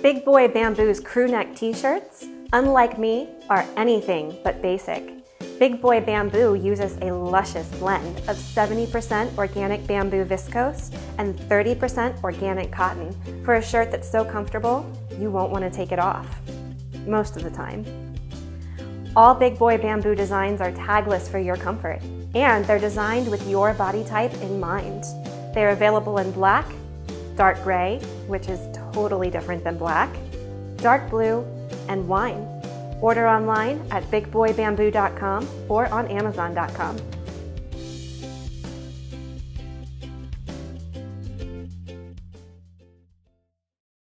Big Boy Bamboo's crew neck t-shirts, unlike me, are anything but basic. Big Boy Bamboo uses a luscious blend of 70% organic bamboo viscose and 30% organic cotton for a shirt that's so comfortable you won't want to take it off. Most of the time. All Big Boy Bamboo designs are tagless for your comfort, and they're designed with your body type in mind. They're available in black, dark gray, which is totally different than black, dark blue, and wine. Order online at bigboybamboo.com or on amazon.com.